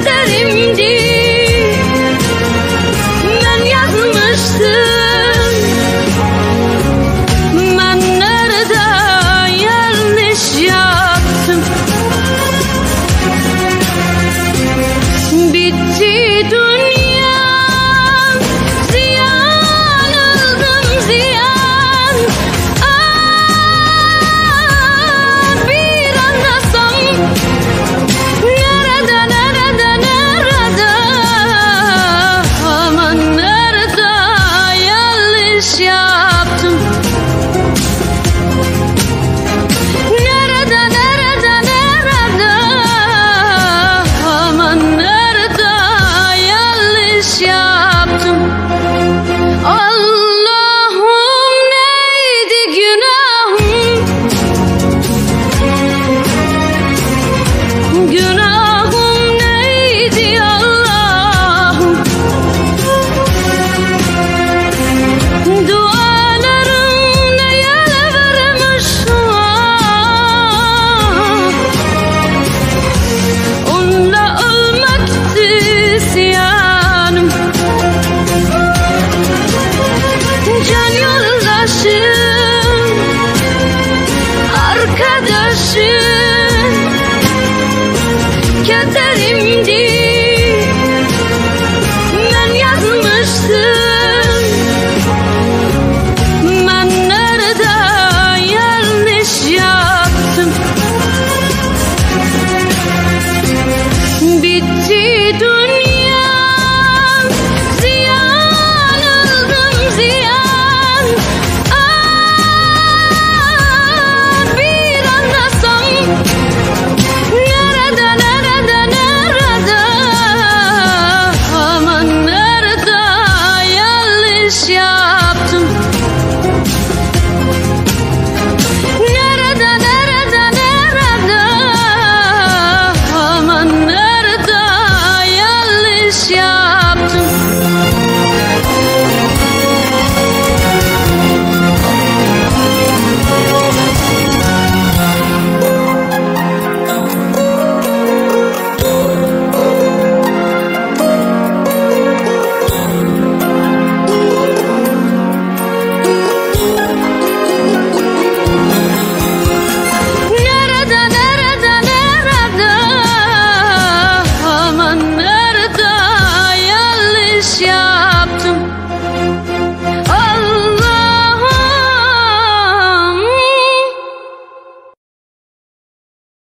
ترمدي yanlış yaptım. Allah